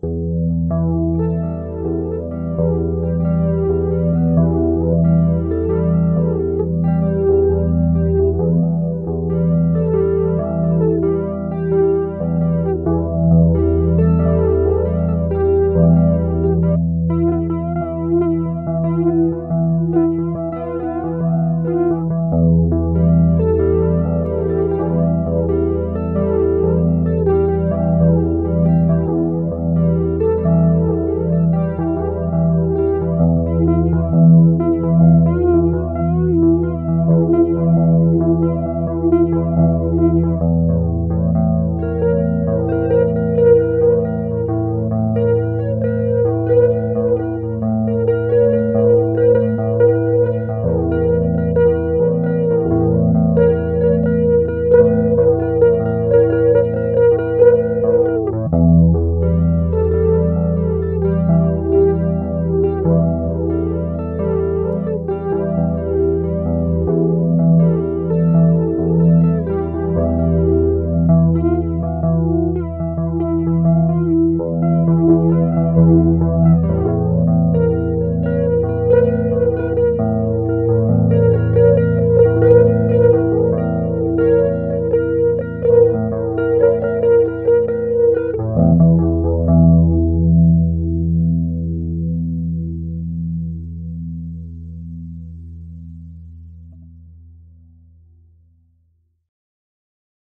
Música